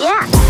Yeah.